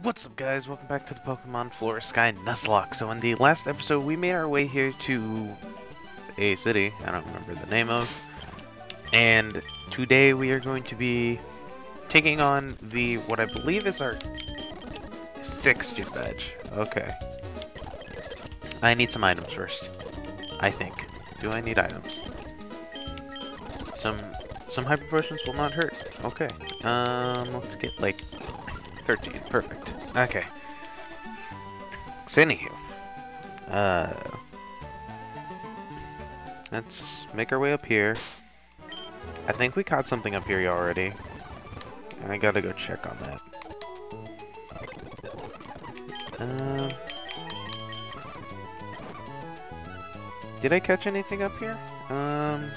What's up guys, welcome back to the Pokemon Flora Sky Nuzlocke. So in the last episode we made our way here to a city, I don't remember the name of, and today we are going to be taking on the, what I believe is our sixth gym badge. Okay. I need some items first, I think. Do I need items? Some, some hyper potions will not hurt. Okay. Um, let's get like 13, perfect. Okay. So anywho, uh, let's make our way up here. I think we caught something up here already. And I gotta go check on that. Um, did I catch anything up here? Um,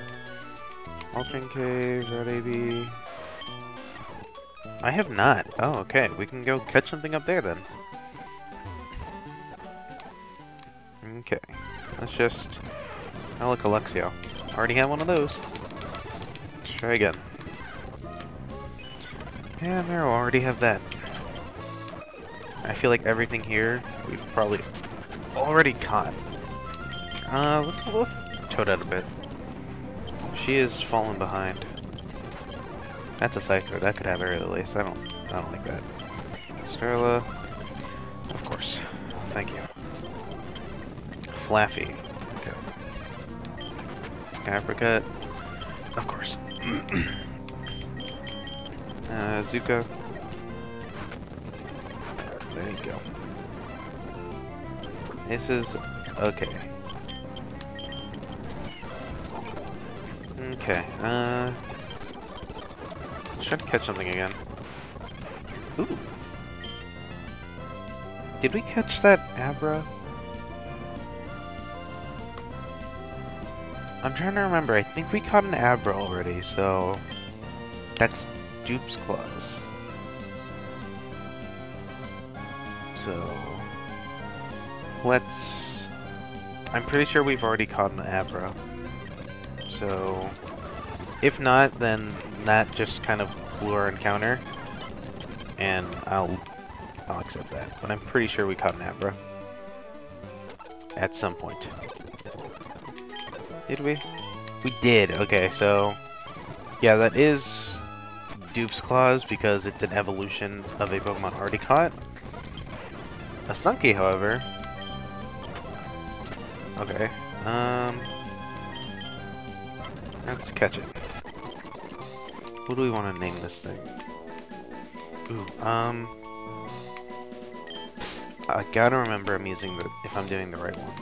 Altering Cave, Red AB. I have not. Oh, okay. We can go catch something up there then. Okay. Let's just... Oh, look, Alexio. Already have one of those. Let's try again. Yeah, we already have that. I feel like everything here we've probably already caught. Uh, let's look go out a bit. She is falling behind. That's a Cypher. That could have Aerial Ace. I don't I don't like that. Starla. Of course. Thank you. Flaaffy. Okay. Skypricet. Of course. uh, Zuko. There you go. This is okay. Okay, uh try to catch something again. Ooh. Did we catch that Abra? I'm trying to remember. I think we caught an Abra already, so... That's Dupe's Clause. So... Let's... I'm pretty sure we've already caught an Abra. So... If not, then that just kind of our encounter. And I'll I'll accept that. But I'm pretty sure we caught an Abra. At some point. Did we? We did. Okay, so... Yeah, that is Dupe's Clause because it's an evolution of a Pokemon already caught. A Stunky, however... Okay. Um... Let's catch it. What do we want to name this thing? Ooh, um... I gotta remember I'm using the... if I'm doing the right one.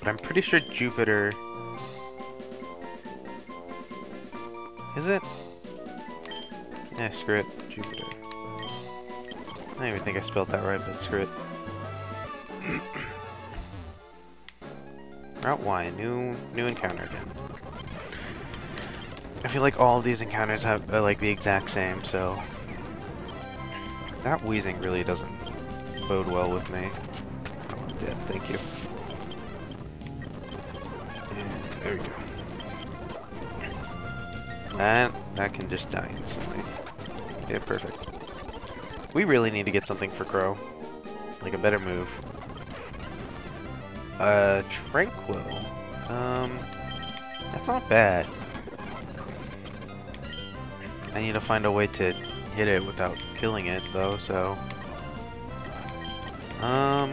But I'm pretty sure Jupiter... Is it? Yeah, screw it. Jupiter. I don't even think I spelled that right, but screw it. Route Y, new new encounter again. I feel like all of these encounters have are like the exact same, so that wheezing really doesn't bode well with me. Oh, I'm dead. Thank you. And there we go. That that can just die instantly. Yeah, perfect. We really need to get something for Crow, like a better move. Uh, Tranquill. Um, that's not bad. I need to find a way to hit it without killing it, though, so... Um...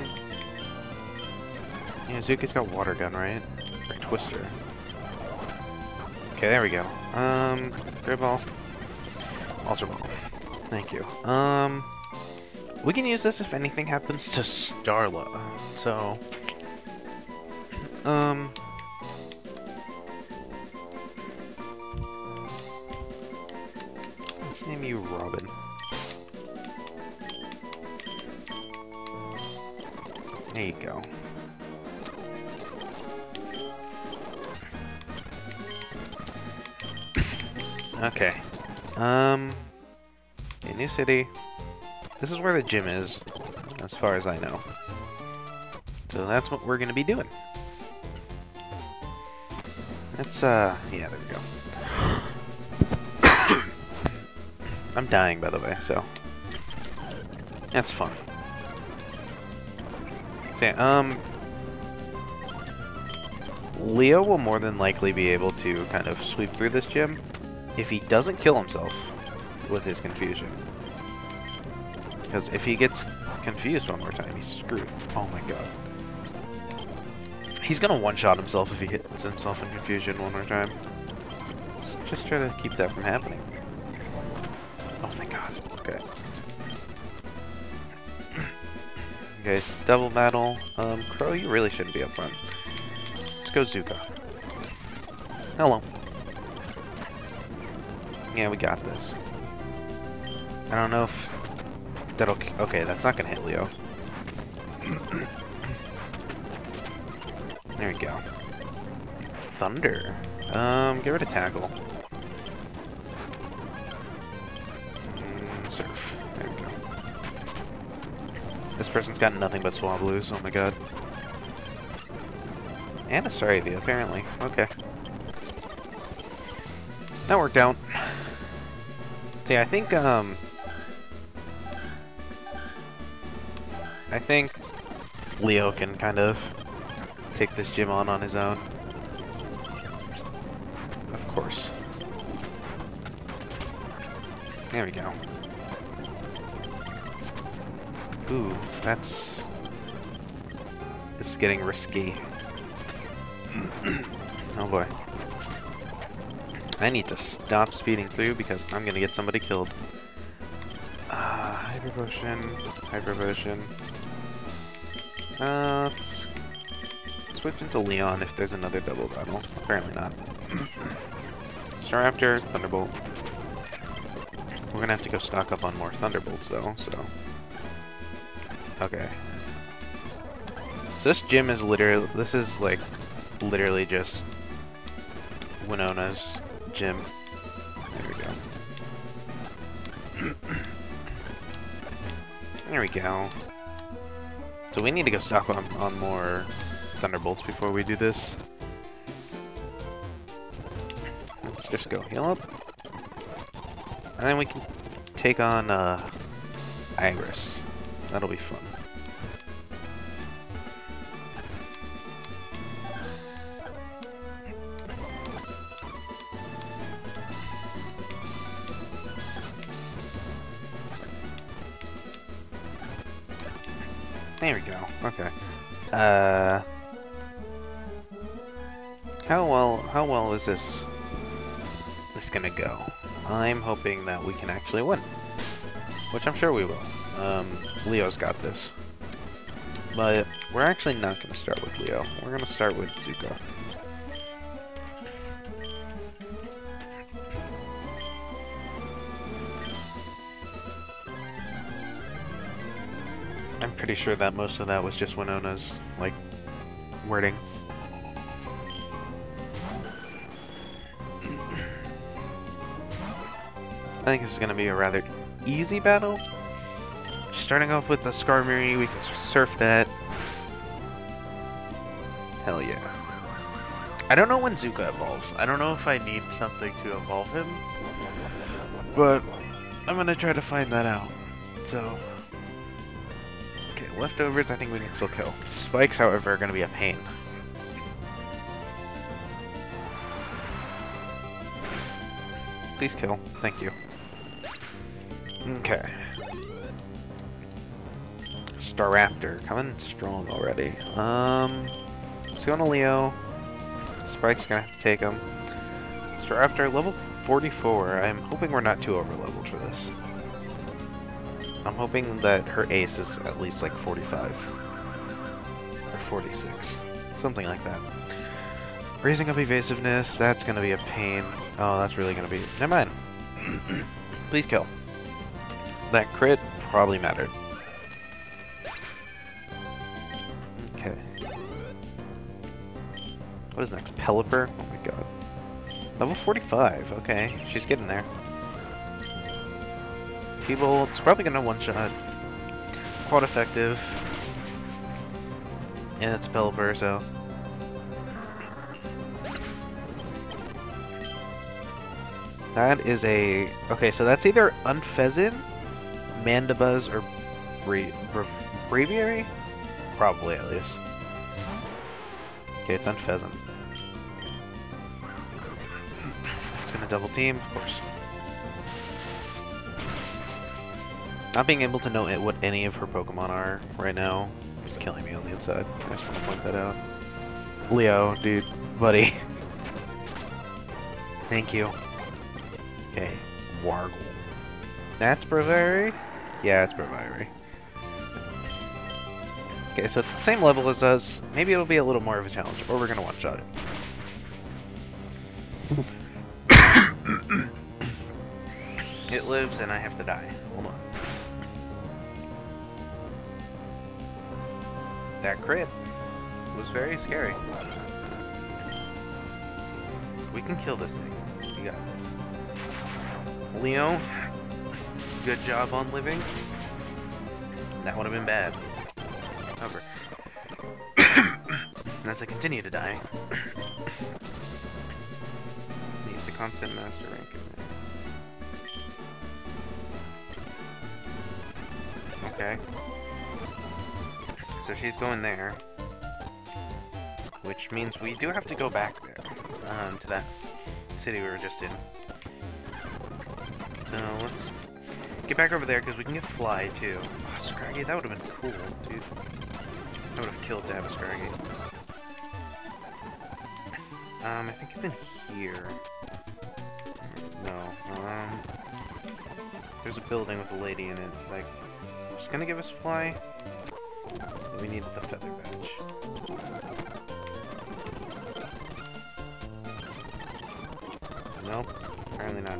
Yeah, Zuka's got Water Gun, right? Or Twister. Okay, there we go. Um, Great Ball. Ultra Ball. Thank you. Um... We can use this if anything happens to Starla, so... Um... There you go. okay. Um, a new city. This is where the gym is, as far as I know. So that's what we're gonna be doing. Let's, uh, yeah, there we go. I'm dying, by the way, so. That's fine. Yeah, um... Leo will more than likely be able to kind of sweep through this gym if he doesn't kill himself with his confusion. Because if he gets confused one more time, he's screwed. Oh my god. He's gonna one-shot himself if he hits himself in confusion one more time. Just try to keep that from happening. Oh thank god. Okay. Okay, double battle. Um, Crow, you really shouldn't be up front. Let's go Zuko. Hello. Yeah, we got this. I don't know if that'll... Okay, that's not gonna hit Leo. there we go. Thunder. Um, get rid of tackle. This person's got nothing but Swablus, oh my god. And a Staravia, apparently. Okay. That worked out. See, I think, um... I think Leo can kind of take this gym on on his own. Of course. There we go. Ooh, that's... This is getting risky. oh boy. I need to stop speeding through because I'm gonna get somebody killed. Uh, Hyper Potion, Hyper Potion. Uh, let's switch into Leon if there's another double battle. Apparently not. Staraptor, Thunderbolt. We're gonna have to go stock up on more Thunderbolts though, so... Okay. So this gym is literally, this is like, literally just Winona's gym. There we go. there we go. So we need to go stock on, on more Thunderbolts before we do this. Let's just go heal up. And then we can take on uh, Iris. That'll be fun. There we go. Okay. Uh, how well? How well is this? This gonna go? I'm hoping that we can actually win, which I'm sure we will. Um, Leo's got this, but we're actually not gonna start with Leo. We're gonna start with Zuko. I'm pretty sure that most of that was just Winona's, like, wording. I think this is going to be a rather easy battle. Starting off with the Skarmory, we can surf that. Hell yeah. I don't know when Zuka evolves. I don't know if I need something to evolve him. But I'm to try to find that out. So, Okay, leftovers I think we can still kill. Spikes, however, are to be a pain. Please kill. Thank you. Okay. Staraptor, coming strong already. Um, to Leo. Spike's gonna have to take him. Staraptor, level 44. I'm hoping we're not too over leveled for this. I'm hoping that her ace is at least like 45. Or 46. Something like that. Raising up evasiveness, that's gonna be a pain. Oh, that's really gonna be... Never mind. Please kill. That crit probably mattered. What is next? Pelipper? Oh my god. Level 45, okay. She's getting there. T-Bolt's probably gonna one-shot. Quite effective. And it's a Pelipper, so... That is a... Okay, so that's either Unfezant, Mandibuzz, or Bra? Probably, at least. Okay, it's on Double team, of course. Not being able to know what any of her Pokemon are right now is killing me on the inside. I just want to point that out. Leo, dude, buddy. Thank you. Okay, Wargle. That's Braviary? Yeah, it's Braviary. Okay, so it's the same level as us. Maybe it'll be a little more of a challenge, or we're gonna one-shot it. It lives and I have to die. Hold on. That crit was very scary. We can kill this thing. We got this. Leo, good job on living. That would have been bad. Over. As I continue to die. Need the constant master rank in there. Okay. So she's going there. Which means we do have to go back there. Um, to that city we were just in. So let's get back over there because we can get fly too. Oh, Scraggy, that would have been cool, dude. I would have killed to have a Scraggy. Um, I think it's in here. No, um... There's a building with a lady in it, like... Gonna give us fly? We needed the feather badge. Nope, apparently not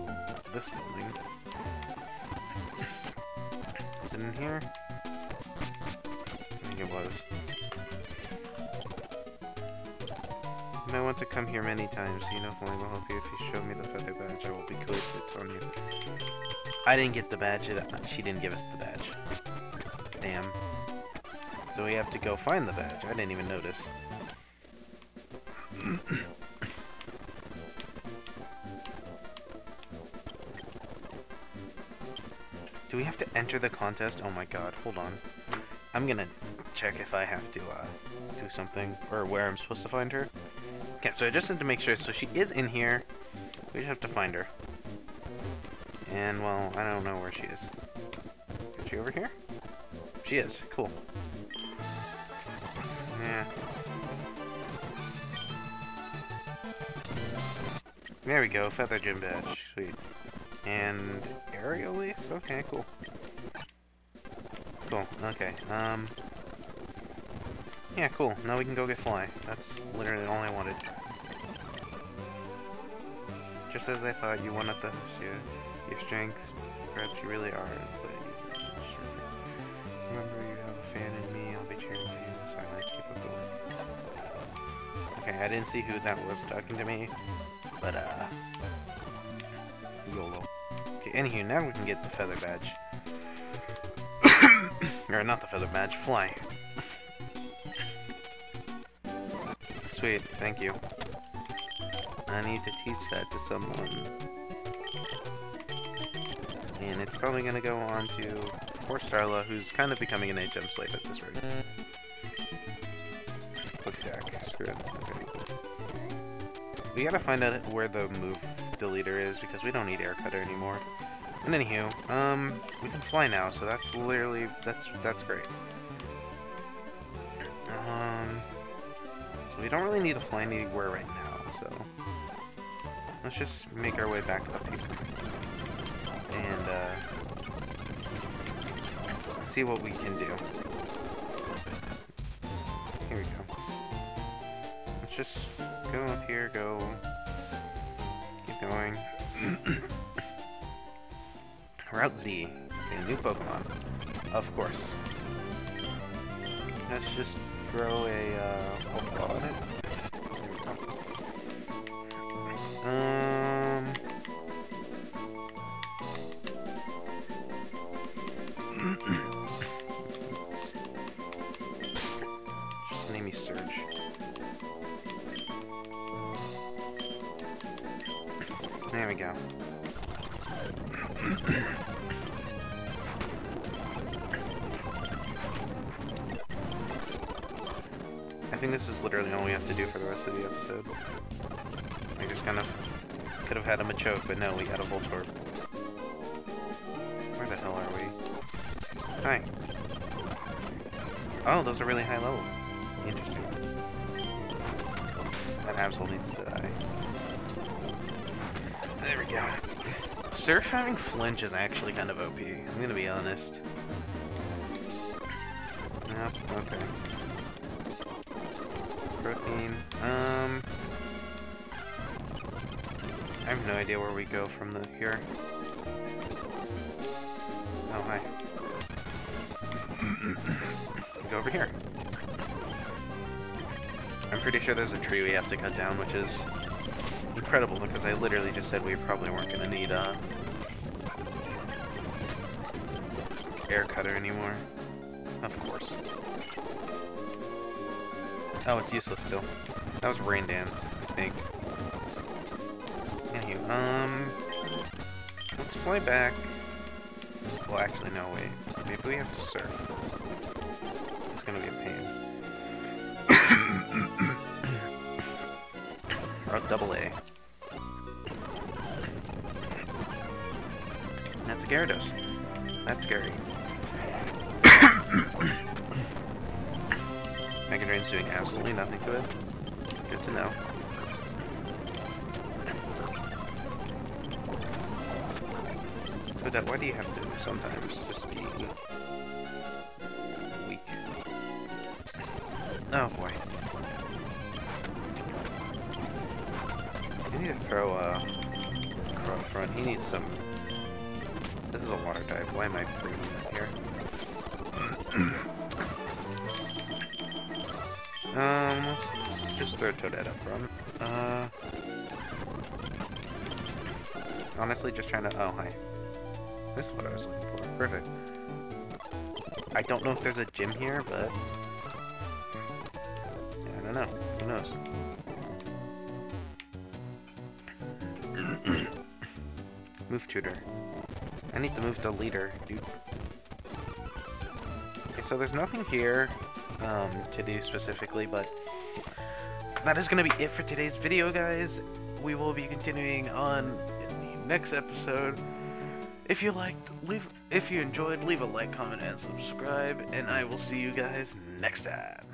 this building. Is it in here? I think it was. You might want to come here many times. You know Flame will help you if you show me the feather badge. I will be good it on you. I didn't get the badge. She didn't give us the badge. Damn. So we have to go find the badge. I didn't even notice. Do we have to enter the contest? Oh my god, hold on. I'm gonna check if I have to uh, do something, or where I'm supposed to find her. Okay, so I just need to make sure. So she is in here. We just have to find her. And, well, I don't know where she is. Is she over here? She is. Cool. Yeah. There we go. Feather gym badge. Sweet. And aerial ace? Okay, cool. Cool. Okay. Um... Yeah, cool. Now we can go get fly. That's literally all I wanted. Just as I thought, you wanted the your, your strength. Perhaps you really are, I didn't see who that was talking to me, but uh, YOLO. Okay, anywho, now we can get the feather badge. or not the feather badge, fly. Sweet, thank you. I need to teach that to someone. And it's probably gonna go on to poor Starla, who's kind of becoming an HM slave at this rate. We gotta find out where the move deleter is, because we don't need air cutter anymore. And anywho, um, we can fly now, so that's literally, that's, that's great. Um, so we don't really need to fly anywhere right now, so let's just make our way back up here. And, uh, see what we can do. Just go up here, go, keep going. Route Z, a new Pokemon, of course. Let's just throw a uh, Pokeball on it. Um. this is literally all we have to do for the rest of the episode. We just kind of could have had a Machoke, but no, we had a Voltorb. Where the hell are we? Hi. Oh, those are really high level. Interesting. That Absol needs to die. There we go. Surf having flinch is actually kind of OP. I'm gonna be honest. Okay. Protein. Um. I have no idea where we go from the here. Oh, hi. go over here. I'm pretty sure there's a tree we have to cut down, which is incredible because I literally just said we probably weren't going to need a air cutter anymore. Of course. Oh, it's useless still. That was Rain Dance, I think. Anywho, um... Let's fly back. Well, actually, no, wait. Maybe we have to surf. It's gonna be a pain. or double A. That's a Gyarados. That's scary. Mega Drain's doing absolutely nothing to it. Good to know. So that why do you have to sometimes just be weak? Oh boy. You need to throw a crow front. He needs some. This is a water type. Why am I bringing that here? Um, let's just throw Toadette up front. Uh, honestly, just trying to. Oh, hi. This is what I was looking for. Perfect. I don't know if there's a gym here, but I don't know. Who knows? move tutor. I need to move the leader, dude. Okay, so there's nothing here um, to do specifically, but that is going to be it for today's video, guys. We will be continuing on in the next episode. If you liked, leave. If you enjoyed, leave a like, comment, and subscribe, and I will see you guys next time.